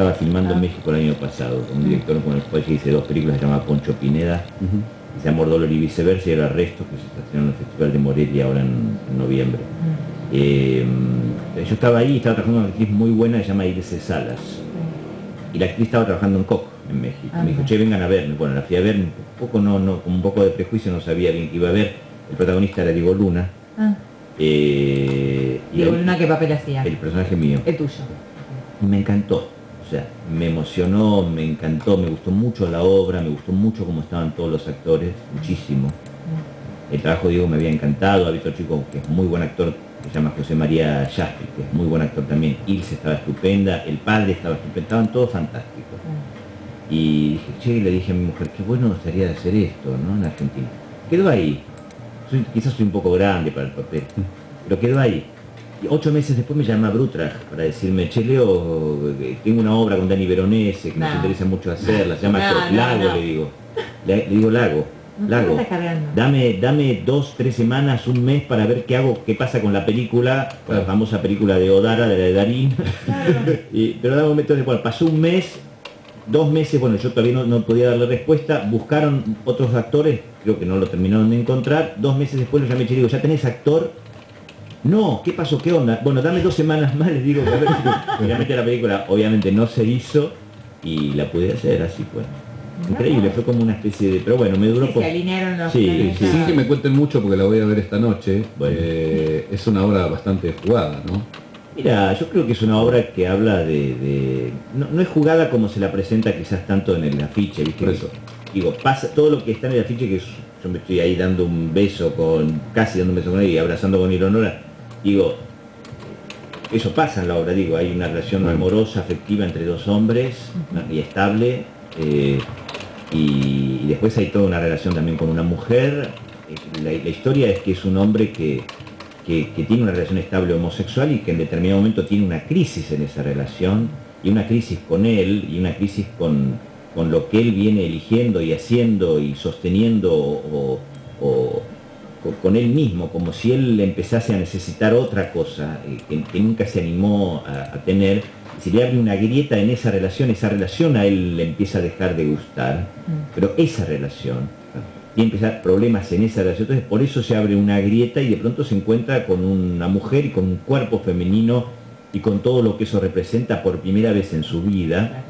estaba filmando en. México el año pasado, con un director con el cual hice dos películas se llama Poncho Pineda, que se llama Dolor y viceversa, y era Restos, que se está haciendo en el Festival de Morelia ahora en, en noviembre. Eh, yo estaba ahí, estaba trabajando con una actriz muy buena, se llama Ilse Salas. Y la actriz estaba trabajando en Coco, en México. Me dijo, che, vengan a verme. Bueno, la fui a ver, un poco no, no, con un poco de prejuicio, no sabía bien qué iba a ver. El protagonista era Diego Luna. Ah, eh, y Diego el- Luna, ¿qué papel hacía? el personaje mío. El tuyo. Me encantó. O sea, me emocionó, me encantó, me gustó mucho la obra, me gustó mucho cómo estaban todos los actores, muchísimo. El trabajo de Diego me había encantado, había otro chico que es muy buen actor, que se llama José María Yaspi, que es muy buen actor también. Ilse estaba estupenda, el padre estaba estupendo, estaban todos fantásticos. Y dije, che, le dije a mi mujer, qué bueno estaría de hacer esto, ¿no? En Argentina. Quedó ahí. Soy- quizás soy un poco grande para el papel, pero quedó ahí. Ocho meses después me llama Brutra para decirme, che, Leo, eh, tengo una obra con Dani Veronese que nos No. interesa mucho hacerla, se llama No, no, Lago, no. le digo. Le, le digo Lago, Lago. Dame, dame dos, tres semanas, un mes para ver qué hago, qué pasa con la película, con la famosa película de Odara, de la de Darín. Y- pero dame un momento, bueno, pasó un mes, dos meses, bueno, yo todavía no, no podía darle respuesta, buscaron otros actores, creo que no lo terminaron de encontrar, dos meses después lo llamé y digo, ¿ya tenés actor? No, ¿qué pasó? ¿Qué onda? Bueno, dame dos semanas más, les digo, que a ver si- finalmente la película obviamente no se hizo y la pude hacer, así fue. Increíble, fue como una especie de... Pero bueno, me duró poco. se alinearon los Sí, sí, Sí, que me cuenten mucho porque la voy a ver esta noche. Bueno. Eh, es una obra bastante jugada, ¿no? Mira, yo creo que es una obra que habla de... de- no, no es jugada como se la presenta quizás tanto en el afiche, ¿viste? Por eso. Digo, pasa todo lo que está en el afiche, que es- yo me estoy ahí dando un beso con... casi dando un beso con él y abrazando con Ironora, digo, eso pasa en la obra, digo, hay una relación Bueno. amorosa, afectiva entre dos hombres y estable, eh, y, y después hay toda una relación también con una mujer. Eh, La, la historia es que es un hombre que, que- que tiene una relación estable homosexual y que en determinado momento tiene una crisis en esa relación, y una crisis con él, y una crisis con, con lo que él viene eligiendo y haciendo y sosteniendo o- con él mismo, como si él empezase a necesitar otra cosa eh, que, que nunca se animó a, a tener, si le abre una grieta en esa relación, esa relación a él le empieza a dejar de gustar, pero esa relación, tiene que empezar problemas en esa relación, entonces por eso se abre una grieta y de pronto se encuentra con una mujer y con un cuerpo femenino y con todo lo que eso representa por primera vez en su vida,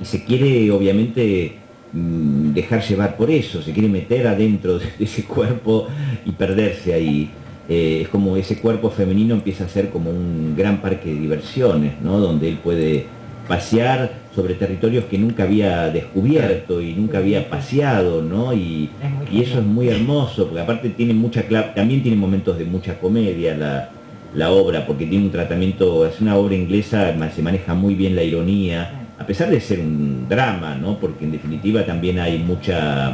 y se quiere obviamente mm, dejar llevar por eso, se quiere meter adentro de ese cuerpo y perderse ahí. Eh, es como ese cuerpo femenino empieza a ser como un gran parque de diversiones, ¿no? Donde él puede pasear sobre territorios que nunca había descubierto y nunca había paseado, ¿no? Y, eso es muy hermoso, porque aparte tiene mucha también tiene momentos de mucha comedia la, la obra, porque tiene un tratamiento, es una obra inglesa, se maneja muy bien la ironía, a pesar de ser un drama, ¿no? Porque en definitiva también hay mucha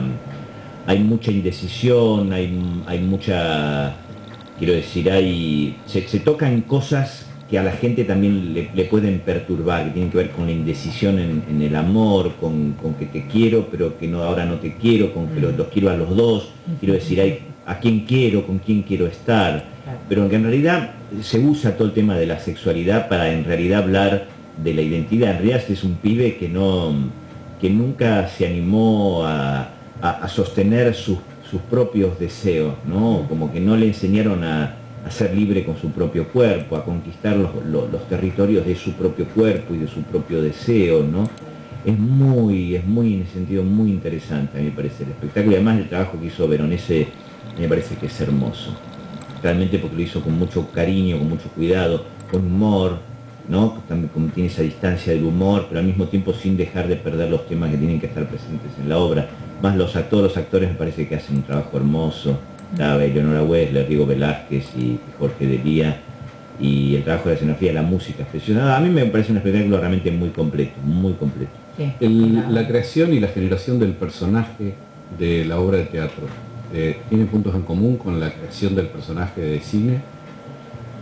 hay mucha indecisión, hay, hay mucha quiero decir, hay se, se tocan cosas que a la gente también le, le pueden perturbar, que tienen que ver con la indecisión en, en el amor, con, con que te quiero, pero que no ahora no te quiero, con que los, los quiero a los dos, quiero decir, hay, a quién quiero, con quién quiero estar, pero que en realidad se usa todo el tema de la sexualidad para en realidad hablar de la identidad. En es un pibe que no que nunca se animó a, a- sostener sus, sus propios deseos, ¿no? Como que no le enseñaron a, a ser libre con su propio cuerpo, a conquistar los, los- los territorios de su propio cuerpo y de su propio deseo, ¿no? Es muy, es muy en ese sentido muy interesante, a mí me parece el espectáculo y además el trabajo que hizo Veronese me parece que es hermoso realmente porque lo hizo con mucho cariño, con mucho cuidado, con humor, ¿no? También como tiene esa distancia del humor, pero al mismo tiempo sin dejar de perder los temas que tienen que estar presentes en la obra. Más los actores, los actores me parece que hacen un trabajo hermoso. Estaba Eleonora Wessler, Diego Velázquez y Jorge Delía. Y el trabajo de la escenografía, la música es preciosa. A mí me parece un espectáculo realmente muy completo, muy completo. Sí. El- la creación y la generación del personaje de la obra de teatro eh, tiene puntos en común con la creación del personaje de cine.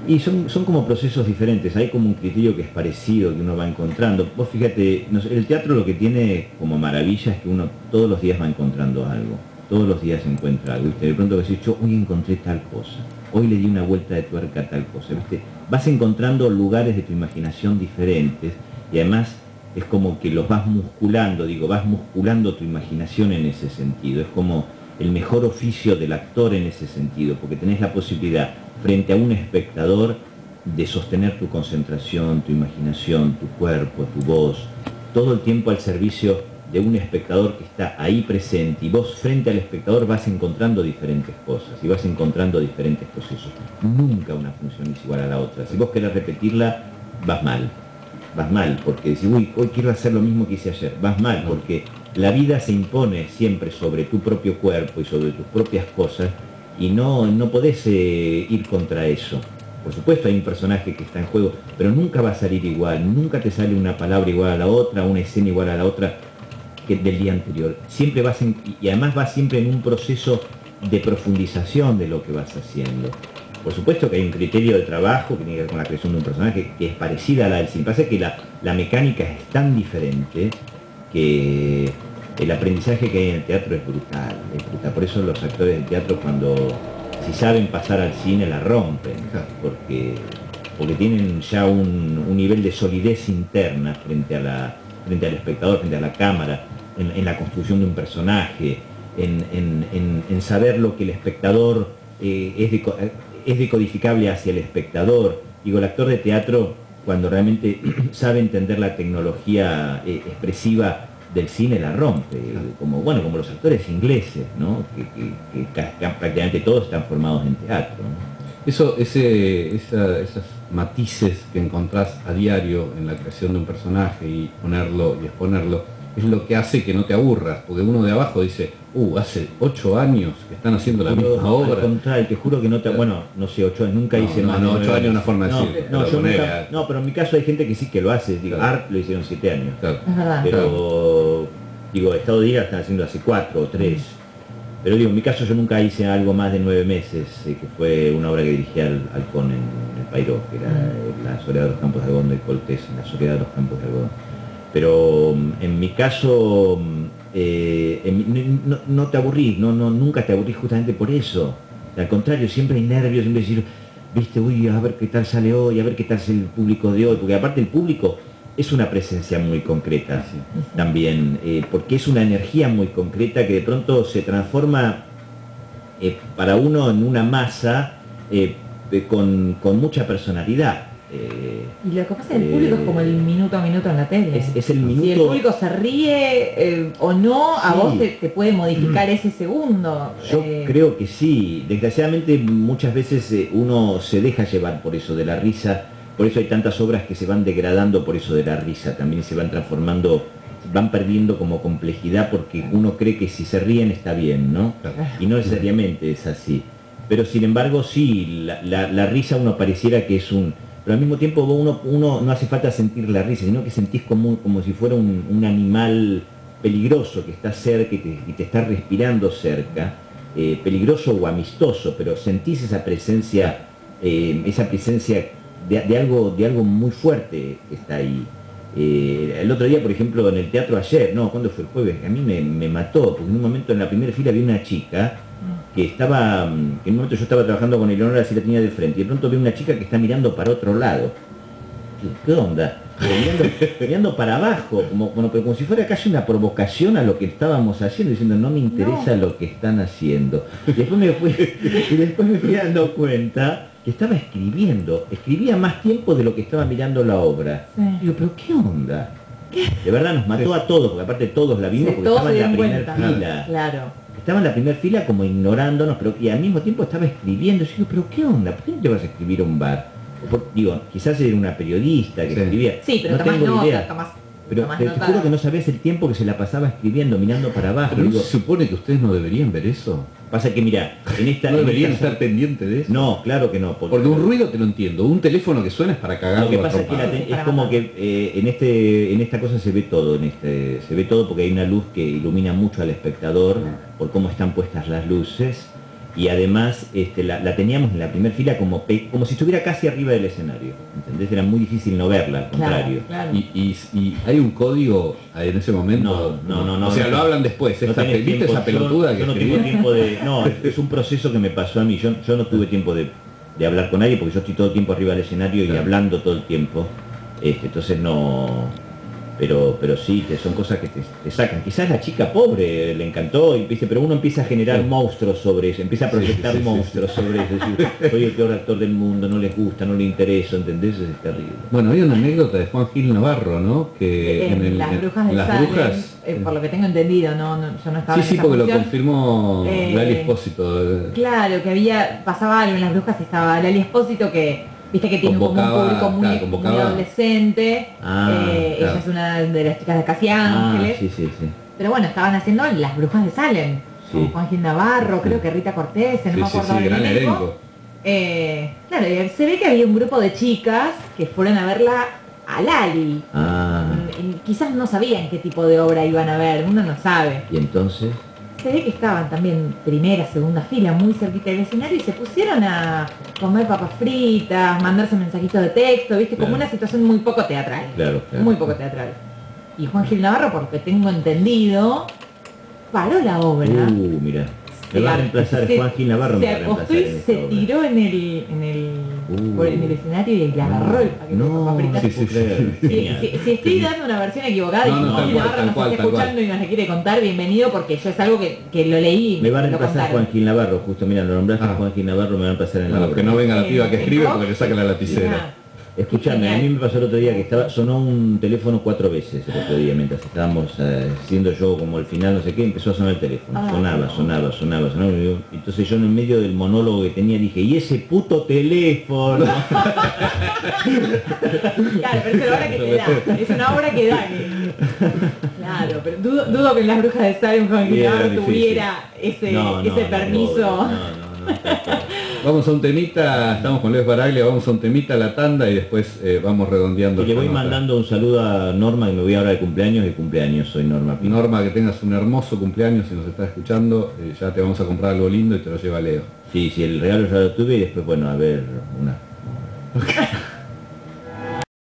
Y son, son como procesos diferentes, hay como un criterio que es parecido, que uno va encontrando. Vos fíjate, el teatro lo que tiene como maravilla es que uno todos los días va encontrando algo, todos los días encuentra algo, ¿viste? De pronto decís, yo hoy encontré tal cosa, hoy le di una vuelta de tuerca a tal cosa, ¿viste? Vas encontrando lugares de tu imaginación diferentes y además es como que los vas musculando, digo, vas musculando tu imaginación en ese sentido, es como el mejor oficio del actor en ese sentido, porque tenés la posibilidad frente a un espectador de sostener tu concentración, tu imaginación, tu cuerpo, tu voz, todo el tiempo al servicio de un espectador que está ahí presente y vos frente al espectador vas encontrando diferentes cosas y vas encontrando diferentes procesos. Nunca una función es igual a la otra. Si vos querés repetirla, vas mal. Vas mal, porque si uy, hoy quiero hacer lo mismo que hice ayer, vas mal, porque la vida se impone siempre sobre tu propio cuerpo y sobre tus propias cosas y no, no podés eh, ir contra eso. Por supuesto hay un personaje que está en juego, pero nunca va a salir igual, nunca te sale una palabra igual a la otra, una escena igual a la otra que del día anterior. Siempre vas y además vas siempre en un proceso de profundización de lo que vas haciendo. Por supuesto que hay un criterio de trabajo que tiene que ver con la creación de un personaje que es parecida a la del cine. Pasa que la, la mecánica es tan diferente que el aprendizaje que hay en el teatro es brutal, es brutal. Por eso los actores de teatro cuando si saben pasar al cine la rompen, porque, porque tienen ya un, nivel de solidez interna frente, a la, frente al espectador, frente a la cámara, en, la construcción de un personaje, en, saber lo que el espectador eh, es, es decodificable hacia el espectador. Digo, el actor de teatro, cuando realmente sabe entender la tecnología eh, expresiva del cine la rompe, como bueno, como los actores ingleses, ¿no? que, prácticamente todos están formados en teatro. Eso, ese, esos matices que encontrás a diario en la creación de un personaje y ponerlo y exponerlo, es lo que hace que no te aburras, porque uno de abajo dice, uh, hace ocho años que están haciendo la misma obra. te juro que no te, bueno, no sé, ocho años, nunca hice más. No, ocho años es una forma de decir. No, yo nunca, no, pero en mi caso hay gente que sí que lo hace, digo, Art lo hicieron siete años. pero, digo, Estado de Ira están haciendo hace cuatro o tres. Pero digo, en mi caso yo nunca hice algo más de nueve meses, eh, que fue una obra que dirigí al Halcón en, el Pairo, que era La soledad de los campos de algodón de Coltés, La soledad de los campos de algodón pero mm, en mi caso mm, eh, no, te aburrí, no, no, nunca te aburrí justamente por eso. Al contrario, siempre hay nervios, siempre decir, viste, uy, a ver qué tal sale hoy, a ver qué tal es el público de hoy, porque aparte el público es una presencia muy concreta también, eh, porque es una energía muy concreta que de pronto se transforma eh, para uno en una masa con, con mucha personalidad. Eh, y lo que pasa es que el público es como el eh, minuto a minuto en la tele. Es, el minuto... Si el público se ríe eh, o no, a vos te, puede modificar ese segundo. Yo creo que sí. Desgraciadamente muchas veces uno se deja llevar por eso de la risa. Por eso hay tantas obras que se van degradando por eso de la risa. También se van transformando, van perdiendo como complejidad porque uno cree que si se ríen está bien, ¿no? Y no necesariamente es así. Pero sin embargo sí, la risa uno pareciera que es un pero al mismo tiempo uno, uno no hace falta sentir la risa, sino que sentís como, como si fuera un, animal peligroso que está cerca y te, está respirando cerca, eh, peligroso o amistoso, pero sentís esa presencia, eh, esa presencia de, algo, de algo muy fuerte que está ahí. Eh, el otro día, por ejemplo, en el teatro ayer, no, cuando fue el jueves, a mí me mató, porque en un momento en la primera fila vi una chica que estaba, en un momento yo estaba trabajando con Eleonora así la tenía de frente, y de pronto veo una chica que está mirando para otro lado. ¿Qué onda? Mirando, para abajo, como, como, si fuera casi una provocación a lo que estábamos haciendo, diciendo no me interesa lo que están haciendo. Y después me fui, y después me fui dando cuenta que estaba escribiendo, escribía más tiempo de lo que estaba mirando la obra. Digo, pero ¿qué onda? De verdad nos mató a todos, porque aparte todos la vimos porque estaba en la primera fila. Claro estaba en la primera fila como ignorándonos, pero y al mismo tiempo estaba escribiendo. Yo digo, pero ¿qué onda? ¿Por qué no te vas a escribir un bar? digo, quizás era una periodista que escribía. Sí, pero no tengo idea. Pero te, juro que no sabés el tiempo que se la pasaba escribiendo, mirando para abajo. Pero se supone que ustedes no deberían ver eso. Pasa que mira, en esta. ¿No deberían estar pendientes de eso? No, claro que no. Porque, un ruido te lo entiendo, un teléfono que suena es para cagar. Lo que pasa es que es como que eh, en este en esta cosa se ve todo, en este se ve todo porque hay una luz que ilumina mucho al espectador por cómo están puestas las luces y además este, la, teníamos en la primera fila como, como si estuviera casi arriba del escenario, ¿entendés? Era muy difícil no verla, al contrario. Y, hay un código en ese momento? No, no, no. o sea, lo hablan después, esa, esa pelotuda yo, no tengo tiempo de... No, es un proceso que me pasó a mí, yo, yo no tuve tiempo de, hablar con nadie porque yo estoy todo el tiempo arriba del escenario y hablando todo el tiempo. Este, entonces no pero pero sí te- son cosas que te, te sacan quizás la chica pobre le encantó y viste pero uno empieza a generar Sí. monstruos sobre eso empieza a proyectar sí, sí, monstruos sobre eso es decir, soy el peor actor del mundo no les gusta no le interesa ¿entendés? es terrible Bueno, hay una anécdota de Juan Gil Navarro, ¿no? Que En, en el- las en- brujas de las Salem, brujas, eh, por lo que tengo entendido, no, no yo no estaba Sí, en sí, esa porque lo confirmó Eh, Lali Espósito. Claro, que había, pasaba algo en las brujas, estaba Lali Espósito que, viste que tiene como un público muy, claro, convocaba. muy adolescente, Ah, eh, claro. ella es una de las chicas de Casi ah, Ángeles, sí sí sí pero bueno, estaban haciendo las brujas de Salem, con Juan Gil Navarro, creo que Rita Cortés, no me acuerdo del gran elenco. elenco. Eh, claro, se ve que había un grupo de chicas que fueron a verla a Lali. ah Quizás no sabían qué tipo de obra iban a ver, uno no sabe. y entonces Se ve que estaban también primera, segunda fila, muy cerquita del escenario y se pusieron a comer papas fritas, mandarse mensajitos de texto, viste, como Claro. una situación muy poco teatral. claro, claro. Muy poco teatral. Y Juan Gil Navarro, por lo que tengo entendido, paró la obra. uh mira me va a reemplazar se- Juan Gil Navarro me Se va a acostó reemplazar y en esta se obra. tiró en el, en el, Uh. por- en el escenario y le agarró el paquete de no, papas fritas. sí, Sí, sí, sí, sí. sí. Si, si- si estoy dando una versión equivocada No, y no, Juan Navarro nos cual, está cual. escuchando y nos la quiere contar, bienvenido porque yo es algo que, que lo leí. Me va a reemplazar. Juan Gil Navarro, justo mira, lo nombraste Ah. Juan Gil Navarro, me va a reemplazar en la obra. que no venga la piba que escribe porque le saca la lapicera. Escuchame, a mí me pasó el otro día que estaba, sonó un teléfono cuatro veces el otro día mientras estábamos eh, haciendo yo como el final, no sé qué, empezó a sonar el teléfono. Ah, sonaba, no. sonaba, sonaba, sonaba. yo- Entonces yo en el medio del monólogo que tenía dije, ¿y ese puto teléfono? Claro, pero es una obra que te da. Es una obra que da. Claro, pero dudo, dudo que en las brujas de Salem tuviera ese, No, no, ese permiso. Vamos a un temita, estamos con Luis Baraglia, vamos a un temita a la tanda y después eh, vamos redondeando. Y le voy nota. mandando un saludo a Norma, que me voy ahora de cumpleaños, y cumpleaños, soy Norma Pino. Norma, que tengas un hermoso cumpleaños si nos estás escuchando, eh, ya te vamos a comprar algo lindo y te lo lleva Leo. Sí, sí, el regalo ya lo tuve y después, bueno, a ver, una...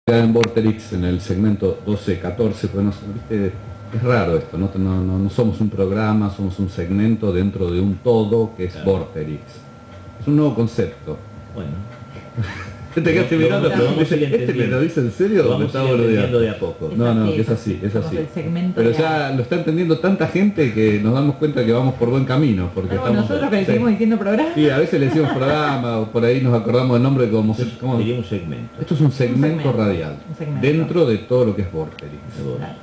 En Vorterix en el segmento 12-14, pues no viste, es raro esto, ¿no? No, no- no somos un programa, somos un segmento dentro de un todo que es Claro. Vorterix. Un nuevo concepto. Bueno, Te quedaste mirando, ¿este me lo dice en serio lo o me está boludeando? de a poco. No, no, es así, es así. el segmento Pero ya lo está entendiendo tanta gente que nos damos cuenta que vamos por buen camino. Porque estamos, nosotros que le sí. seguimos diciendo programa. Sí, a veces le decimos programa o por ahí nos acordamos del nombre como... como- Sería un segmento. Esto es un segmento, segmento, radial, un segmento. dentro de todo lo que es Vorterix. Claro.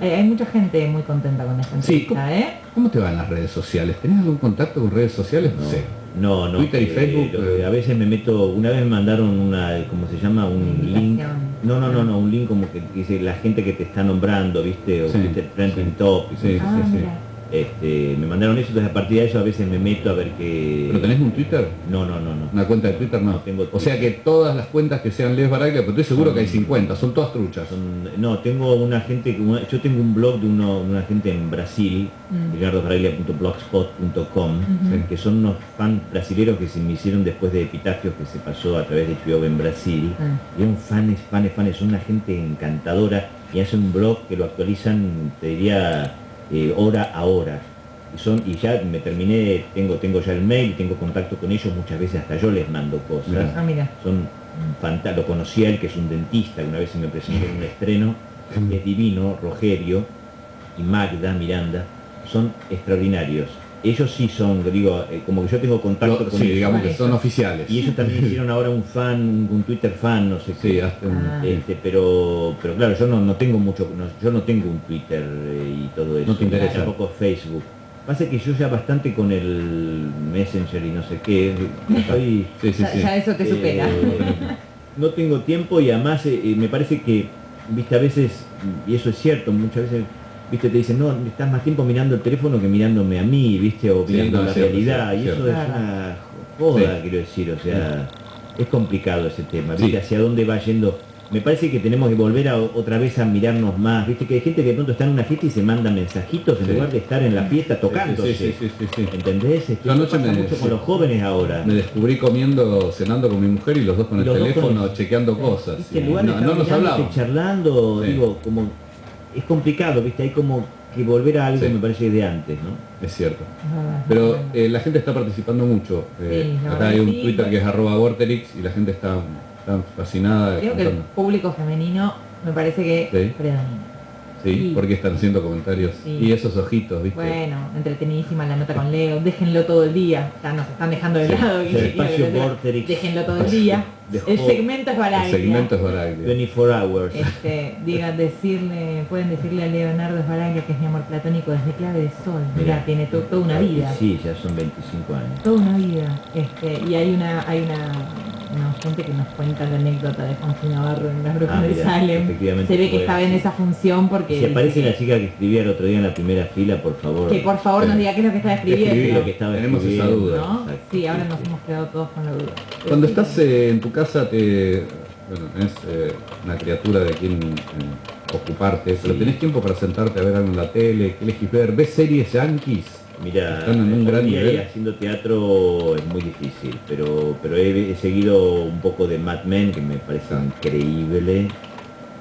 Hay, mucha gente muy contenta con esta Sí, entrevista, ¿eh? ¿Cómo te van las redes sociales? ¿Tenés algún contacto con redes sociales? No, sé. No, no. Twitter y eh, Facebook, que eh. a veces me meto, una vez me mandaron una, ¿cómo se llama? Un Invitación. link. No, no, no, no, un link como que dice la gente que te está nombrando, ¿viste? O Sí, ¿viste? trending sí. top. y Sí, cosas Ah, sí, sí. Este, me mandaron eso, entonces a partir de eso a veces me meto a ver qué... ¿Pero tenés un Twitter? No, no, no, no. ¿Una cuenta de Twitter? No. No tengo O sea que todas las cuentas que sean Les Baraglia, pero estoy seguro que hay 50, son todas truchas. Son- no, tengo una gente, una- yo tengo un blog de, uno, una gente en Brasil, Mm. ricardobaraglia.blogspot.com, que son unos fans brasileros que se me hicieron después de Epitafios que se pasó a través de HBO en Brasil. Mm. Y son fans, fans, fans, son una gente encantadora y hacen un blog que lo actualizan, te diría, eh, hora a hora. Y, son, y ya me terminé, tengo, tengo ya el mail, tengo contacto con ellos, muchas veces hasta yo les mando cosas. Ah, mira. Son fanta- lo conocí a él, que es un dentista, que una vez se me presentó en un estreno, es divino, Rogerio y Magda Miranda, son extraordinarios. Ellos sí son, digo, eh, como que yo tengo contacto Lo- con sí, ellos. digamos que son oficiales. Y ellos también hicieron ahora un fan, un, Twitter fan, no sé Sí, qué. hasta un- Ah. Este, pero, pero claro, yo no, no tengo mucho, no- yo no tengo un Twitter eh, y todo eso. No te interesa. Tampoco Facebook. Pasa que yo ya bastante con el Messenger y no sé qué, estoy... Sí, sí, Ya, sí. ya eso te supera. Eh, no tengo tiempo y además eh, eh, me parece que, viste, a veces, y eso es cierto, muchas veces, viste, te dicen, no, estás más tiempo mirando el teléfono que mirándome a mí, viste, o Sí, mirando no, la es cierto, realidad, es y cierto, eso es cierto. una joda, Sí. quiero decir, o sea, es complicado ese tema, viste, hacia dónde va yendo. Me parece que tenemos que volver a, otra vez a mirarnos más, viste, que hay gente que de pronto está en una fiesta y se manda mensajitos en lugar de estar en la fiesta tocándose. Sí, sí, sí, sí, sí. ¿Entendés? Esto Yo anoche pasa me- mucho con los jóvenes ahora. Me descubrí comiendo, cenando con mi mujer y los dos con el con teléfono el- chequeando cosas. Viste, Y no, no nos hablamos. charlando, digo, como es complicado, viste, hay como que volver a algo Sí. me parece de antes, ¿no? Es cierto. Ah, Pero eh, la gente está participando mucho. Eh, Sí, acá hay un sí, Twitter que es arroba Vorterix y la gente está, está fascinada. Creo que el público femenino me parece que Sí. predomina. Sí, Sí. porque están haciendo comentarios. Sí. Y esos ojitos, ¿viste? Bueno, entretenidísima la nota con Leo, déjenlo todo el día, ya nos están dejando de Sí, lado, sí, espacio. Vorterix. déjenlo todo el día. Dejó- El segmento es El Baraglia. segmento es Baraglia. 24 hours. Este, diga, decirle, pueden decirle a Leonardo Esbaraglia que es mi amor platónico desde clave de sol. Mirá, Mirá. tiene to- toda una vida. Sí, ya son 25 años. Toda una vida. Este, y hay una, hay una, una gente que nos cuenta la anécdota de Juan Navarro en las brujas Ah, de Salem. efectivamente Se ve que estaba en esa función porque Si aparece la chica que escribía el otro día en la primera fila, por favor. que por favor nos diga qué es lo que está escribí escribiendo. lo que estaba Tenemos esa escribiendo. duda. Sí, ahora nos sí. hemos quedado todos con la duda. Pero Cuando sí, estás eh, en tu casa, te, bueno, es eh, una criatura de quien eh, ocuparte, pero Sí. tenés tiempo para sentarte a ver algo en la tele, ¿qué elegís ver? ¿Ves series yankees? Mira, Están en un hoy gran día nivel. haciendo teatro es muy difícil, pero, pero he, he seguido un poco de Mad Men, que me parece Ah. increíble.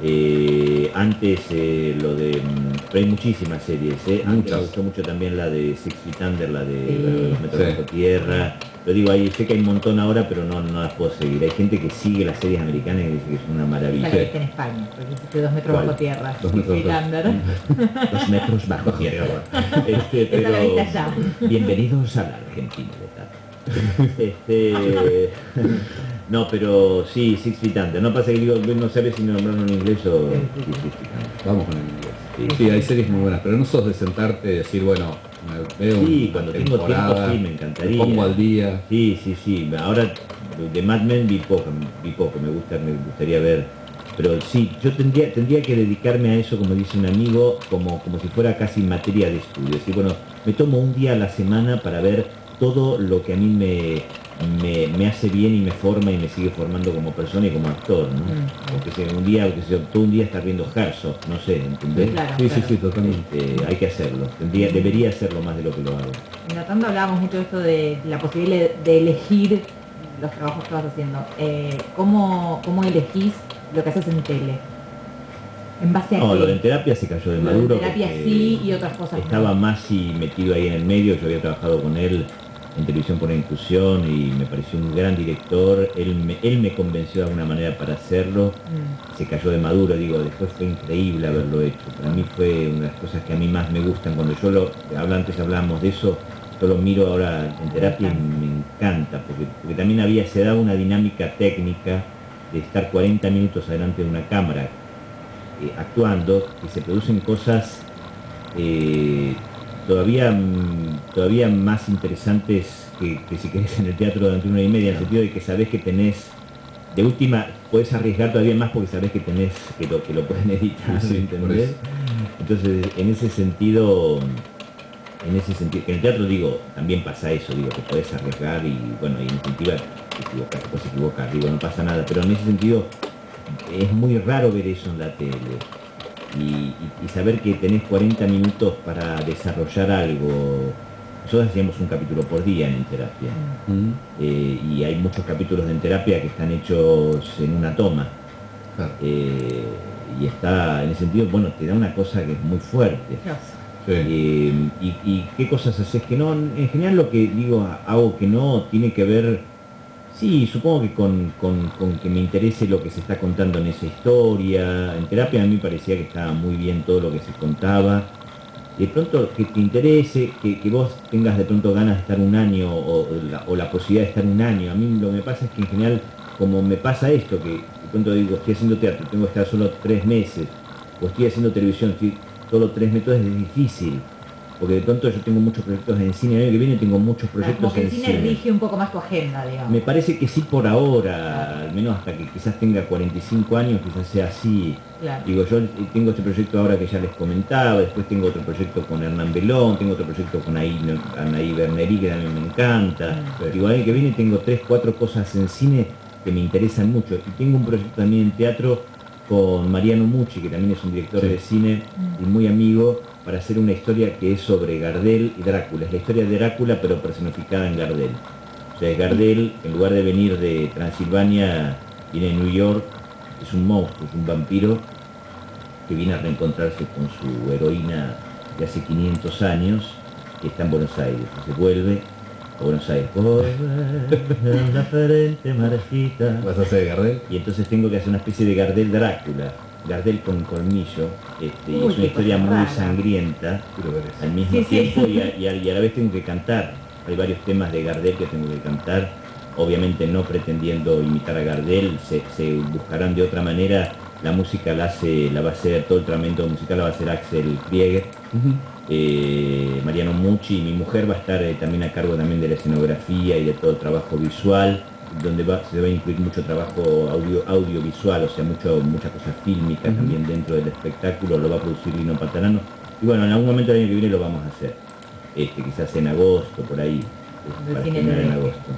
Eh, antes eh, lo de... mm, Pero hay muchísimas series, ¿eh? Antes me gustó mucho también la de Six Feet Under, la de Sí. los metros Sí. bajo tierra. Lo digo, ahí sé que hay un montón ahora, pero no, no las puedo seguir. Hay gente que sigue las series americanas y dice que es una maravilla. la viste en España, porque hiciste dos metros ¿Cuál? bajo tierra. Dos metros Under. Dos metros bajo tierra. Este, la pero viste allá. bienvenidos a la Argentina. Este, no, pero sí, Six Feet Under. No pasa que digo, no sabes si nombraron en inglés o Sí, sí, Six sí. Feet Under. Vamos con el inglés. Sí. Sí, hay series muy buenas, pero no sos de sentarte y decir, bueno, me veo Sí, cuando tengo tiempo sí, me encantaría. me pongo al día. Sí, sí, sí. Ahora de Mad Men vi poco, vi poco, me gusta, me gustaría ver. Pero sí, yo tendría, tendría que dedicarme a eso, como dice un amigo, como, como si fuera casi materia de estudio. Es decir, bueno, me tomo un día a la semana para ver todo lo que a mí me, me, me hace bien y me forma y me sigue formando como persona y como actor, ¿no? Mm. O que sea un día, que sea todo un día estar viendo Herzog, no sé, ¿entendés? Claro, Sí, sí, claro. sí, totalmente. Este, hay que hacerlo. Tendría, debería hacerlo más de lo que lo hago. En la tanda hablábamos mucho de esto de la posibilidad de elegir los trabajos que vas haciendo. Eh, ¿cómo, ¿Cómo elegís lo que haces en tele? ¿En base a No, qué? lo de en terapia se cayó de maduro. terapia porque sí y otras cosas. Estaba más y metido ahí en el medio, yo había trabajado con él en televisión por la inclusión y me pareció un gran director, él me, él me convenció de alguna manera para hacerlo, Mm, se cayó de maduro, digo, después fue increíble haberlo hecho, para mí fue una de las cosas que a mí más me gustan, cuando yo lo, antes hablábamos de eso, yo lo miro ahora en terapia y me encanta, porque, porque también había, se daba una dinámica técnica de estar 40 minutos adelante de una cámara eh, actuando, que se producen cosas eh, todavía, mm, todavía más interesantes que, que si querés en el teatro durante una y media, en el sentido de que sabés que tenés, de última, puedes arriesgar todavía más porque sabés que tenés, que lo, que lo pueden editar, Sí. Entonces, en ese sentido, en ese sentido, que en el teatro digo, también pasa eso, digo, que podés arriesgar y bueno, y en definitiva te equivocas, te puedes equivocar, digo, no pasa nada, pero en ese sentido es muy raro ver eso en la tele. Y, saber que tenés 40 minutos para desarrollar algo. Nosotros hacíamos un capítulo por día en terapia. mm. Eh, y hay muchos capítulos de en terapia que están hechos en una toma. eh, y está, en ese sentido, bueno, te da una cosa que es muy fuerte. Sí. Eh, y, y qué cosas haces que no, en general lo que digo, hago que no, tiene que ver, sí, supongo que con, con- con que me interese lo que se está contando en esa historia. En terapia a mí parecía que estaba muy bien todo lo que se contaba. De pronto que te interese, que, que vos tengas de pronto ganas de estar un año o la, o la posibilidad de estar un año. A mí lo que pasa es que en general, como me pasa esto, que de pronto digo, estoy haciendo teatro, tengo que estar solo tres meses, o estoy haciendo televisión, estoy solo tres meses, es difícil. Porque de pronto yo tengo muchos proyectos en cine, el año que viene tengo muchos Como proyectos que el en cine cine. rige un poco más tu agenda, digamos. Me parece que sí por ahora, al menos hasta que quizás tenga 45 años, quizás sea así. Claro. Digo, yo tengo este proyecto ahora que ya les comentaba, después tengo otro proyecto con Hernán Belón, tengo otro proyecto con Anaí, Anaí Berneri, que también me encanta. Mm. Digo, el año que viene tengo tres, cuatro cosas en cine que me interesan mucho. Y tengo un proyecto también en teatro con Mariano Mucci, que también es un director Sí. de cine y muy amigo, para hacer una historia que es sobre Gardel y Drácula. Es la historia de Drácula, pero personificada en Gardel. O sea, Gardel, en lugar de venir de Transilvania, viene de New York, es un monstruo, es un vampiro que viene a reencontrarse con su heroína de hace 500 años, que está en Buenos Aires. Se vuelve a Buenos Aires. Volver a la frente marchita. ¿Vas a hacer Gardel? Y entonces tengo que hacer una especie de Gardel Drácula. Gardel con colmillo, este, Uy, es una historia muy rara. sangrienta al mismo Sí, sí. tiempo Y, a, y a- y a la vez tengo que cantar. Hay varios temas de Gardel que tengo que cantar, obviamente no pretendiendo imitar a Gardel, se, se buscarán de otra manera. La música la hace, la va a hacer, todo el tratamiento musical la va a hacer Axel Krieger, eh, Mariano Mucci, y mi mujer va a estar eh, también a cargo también de la escenografía y de todo el trabajo visual, donde va, se va a incluir mucho trabajo audio, audiovisual, o sea, mucho, mucha cosa fílmica Ujú. también dentro del espectáculo, lo va a producir Lino Patarano. Y bueno, en algún momento del año que viene lo vamos a hacer, este, quizás en agosto, por ahí, este, para en agosto.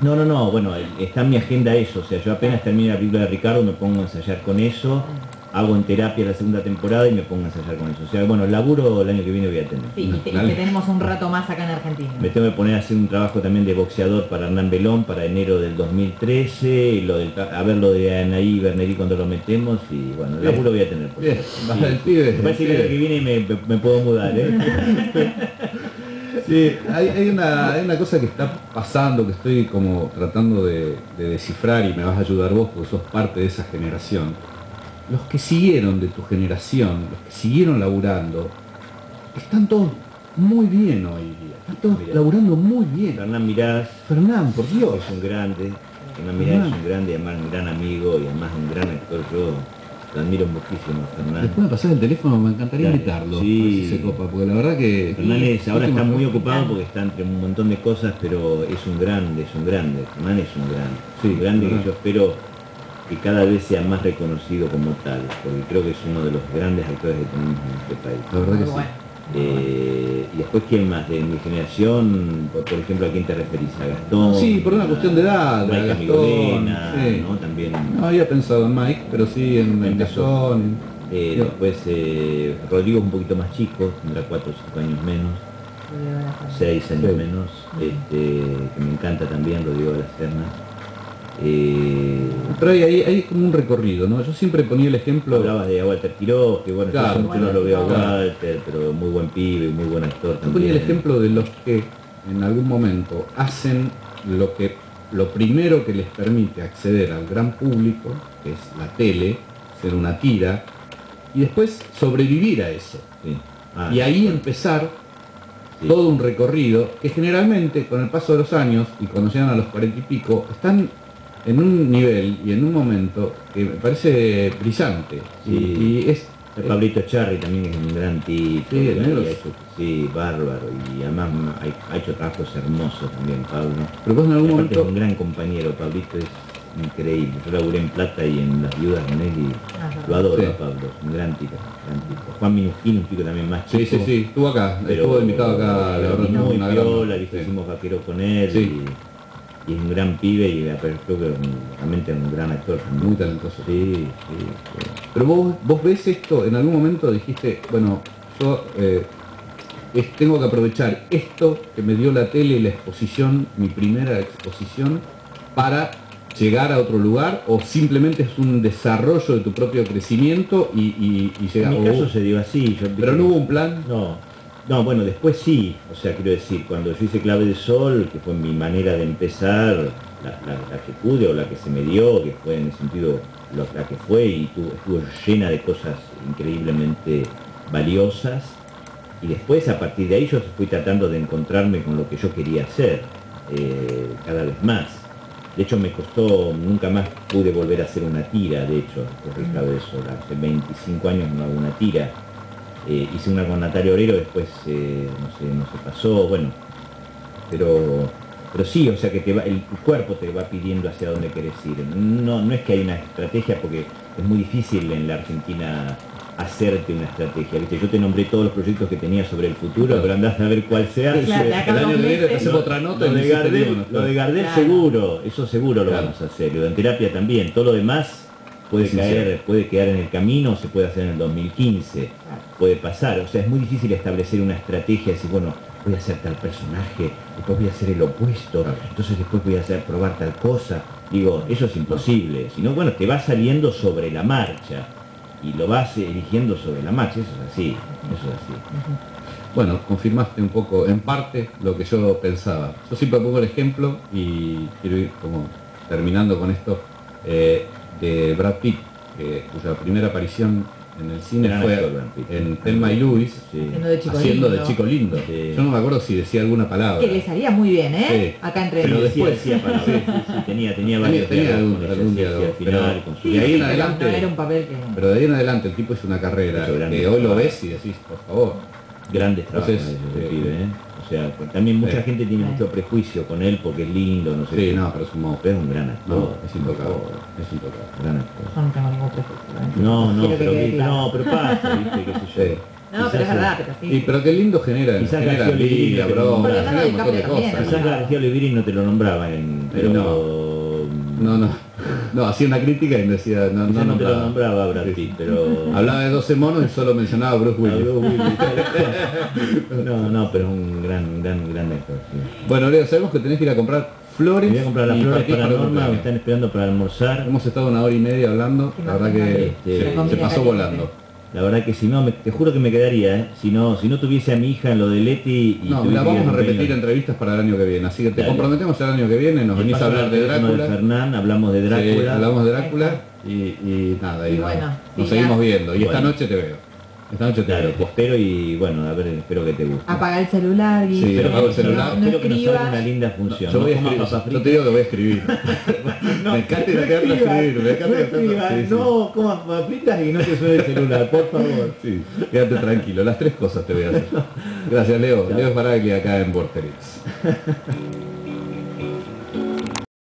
No, no, no, bueno, está en mi agenda eso, o sea, yo apenas termine la película de Ricardo me pongo a ensayar con eso, hago en terapia la segunda temporada y me pongo a ensayar con eso. O sea, bueno, el laburo el año que viene voy a tener. Sí, y, te- y Dale. que tenemos un rato más acá en Argentina. Me tengo que poner a hacer un trabajo también de boxeador para Hernán Belón para enero del 2013, y lo del, a ver lo de Anaí y Berneri cuando lo metemos y bueno, el laburo voy a tener. por Bien, baja el pibe, Me parece que el año que viene me, me- me puedo mudar, ¿eh? Sí, hay, hay una, hay una cosa que está pasando que estoy como tratando de, de descifrar y me vas a ayudar vos porque sos parte de esa generación. Los que siguieron de tu generación, los que siguieron laburando, están todos muy bien hoy día. Están todos laburando muy bien. Hernán Mirás Fernán, por Dios. es un grande, Hernán Mirás es un grande, y además un gran amigo y además un gran actor. Yo lo admiro muchísimo, Fernán. Después me pasás el teléfono, me encantaría invitarlo. Sí. a ver si se copa, porque la verdad que. Fernández ahora está muy ocupado. porque está entre un montón de cosas, pero es un grande, es un grande. Hernán es un grande. Sí, un grande que yo espero que cada vez sea más reconocido como tal, porque creo que es uno de los grandes actores que tenemos en este país. La verdad que sí. bueno. Eh, y después, ¿quién más de mi generación? Por, por ejemplo, ¿a quién te referís? ¿A Gastón? Sí, por una cuestión de edad, Mike Gastón, sí. ¿no? También. No había pensado en Mike, pero sí en el Empezó. Gastón. Eh, después, eh, Rodrigo es un poquito más chico, tendrá 4 o 5 años menos. seis años Sí. menos, este, que me encanta también, Rodrigo de la Serna. Eh, Pero hay, hay, hay como un recorrido, ¿no? Yo siempre ponía el ejemplo. hablabas de Walter Quiroz, que bueno, Claro. no lo veo a. Walter, pero muy buen pibe, muy buen actor Yo también. ponía el ejemplo de los que en algún momento hacen lo que lo primero que les permite acceder al gran público, que es la tele, ser una tira, y después sobrevivir a eso. Sí. Ah, y ahí empezar sí. todo un recorrido que generalmente con el paso de los años y cuando llegan a los cuarenta y pico están en un nivel y en un momento que me parece brillante Sí. y, y es El Pablito Charri también es un gran tipo, Sí, y ha es- hecho- sí, bárbaro, y además ha, ha hecho trabajos hermosos también, Pablo. pero vos en algún aparte es un momento gran compañero, Pablito es increíble. Yo laburé en Plata y en Las Viudas con él y Ajá. Lo adoro Sí. a Pablo, es un gran tipo, gran tipo. Juan Minujín, un chico también más sí chico. sí sí estuvo acá estuvo invitado acá la pero verdad muy una gran- sí. ¿viste? hicimos vaquero con él Sí. y, y es un gran pibe y creo que realmente un gran actor también. muy talentoso Sí, sí, sí. Pero vos, vos ves esto, en algún momento dijiste, bueno, yo eh, es- tengo que aprovechar esto que me dio la tele y la exposición, mi primera exposición, para llegar a otro lugar, o simplemente es un desarrollo de tu propio crecimiento y, y, y llegar En mi caso se dio así. Yo, Pero no hubo un plan. No, no, bueno, después sí, o sea, quiero decir, cuando yo hice Clave de Sol, que fue mi manera de empezar, la, que pude o la que se me dio, que fue en el sentido la que fue y tuvo- estuvo llena de cosas increíblemente valiosas, y después a partir de ahí yo fui tratando de encontrarme con lo que yo quería hacer, eh, cada vez más. De hecho me costó, nunca más pude volver a hacer una tira, de hecho, Clave de Sol, hace 25 años no hago una tira. Eh, hice una con Natalia Obrero, después eh, no, sé, no se pasó, bueno, pero, pero sí, o sea que te va, el cuerpo te va pidiendo hacia dónde querés ir. No, no es que hay una estrategia, porque es muy difícil en la Argentina hacerte una estrategia. ¿viste? Yo te nombré todos los proyectos que tenía sobre el futuro, pero andás a ver cuál sea. Claro, el año que viene hacemos otra nota Lo de Gardel, lo de Gardel Claro. seguro, eso seguro lo Claro. vamos a hacer. Lo de en terapia también. Todo lo demás puede Sí, caer, sí. puede quedar en el camino, se puede hacer en el 2015, puede pasar. O sea, es muy difícil establecer una estrategia, decir, bueno, voy a hacer tal personaje, después voy a hacer el opuesto, entonces después voy a hacer probar tal cosa. Digo, eso es imposible. Si no, bueno, te va saliendo sobre la marcha y lo vas eligiendo sobre la marcha. Eso es así, eso es así. Bueno, confirmaste un poco, en parte, lo que yo pensaba. Yo siempre pongo el ejemplo y quiero ir como terminando con esto eh, de Brad Pitt, cuya primera aparición en el cine Gran fue actor, Brad Pitt. en Thelma y Louise, Sí. Haciendo de chico haciendo lindo. de chico lindo. Sí. Yo no me acuerdo si decía alguna palabra. Que le salía muy bien, ¿eh? Sí. Acá entre Pero después- Sí, hacía palabras, Sí. sí, sí, tenía, tenía varios tenía algún- algún diálogo, al final, pero- con su- Sí, de ahí en pero adelante- No era un papel que... Pero de ahí en adelante el tipo hizo una carrera que hoy lo trabajos. ves y decís, por favor. grandes trabajos Entonces, sea, también mucha Sí. gente tiene Sí. mucho prejuicio con él porque es lindo, no sé Sí, qué. no, pero es un. Pero es un gran actor. No, es intocable. Es intocable. gran actor. Yo no tengo ningún prejuicio. ¿eh? No, no, pero, que- no, pero pasa, ¿viste? ¿Qué sé yo? No, pero es verdad, pero sí. Y pero qué lindo genera, Quizás genera García un montón de cosas. Quizás García no te lo nombraba en... Pero No, no. No, hacía una crítica y decía, no, no, no te lo nombraba. nombraba Brad Sí. Pitt, pero... Hablaba de 12 monos y solo mencionaba a Bruce A Willis. Bruce Willis. No, no, pero es un gran, gran, gran actor. sí. Bueno, Leo, sabemos que tenés que ir a comprar flores. Me voy a comprar las y flores para Norma, me están esperando para almorzar. Hemos estado una hora y media hablando, la verdad que Este, se, pasó volando. La verdad que si no, me- te juro que me quedaría, ¿eh? Si no, si no tuviese a mi hija en lo de Leti y No, la vamos a repetir entrevistas para el año que viene, así que te Dale. comprometemos el año que viene, nos venís a hablar de Drácula. Fernán, hablamos de Drácula. Sí, hablamos de Drácula y, y nada, y bueno, nos seguimos viendo. Y esta noche te veo. Esta noche Claro, espero y bueno, a ver, espero que te guste. Apaga el celular y Sí, apago el celular. no, no espero que nos escribas. una linda función. Yo, no voy a escribir, yo te digo que voy a escribir. me encanta ir a teatro a escribir, me encanta teatro. escribas, Sí, sí. no comas papas fritas y no te suene el celular, por favor. Sí, quédate tranquilo, las tres cosas te voy a hacer. Gracias Leo, Chao. Leo Sbaragli acá en Vorterix.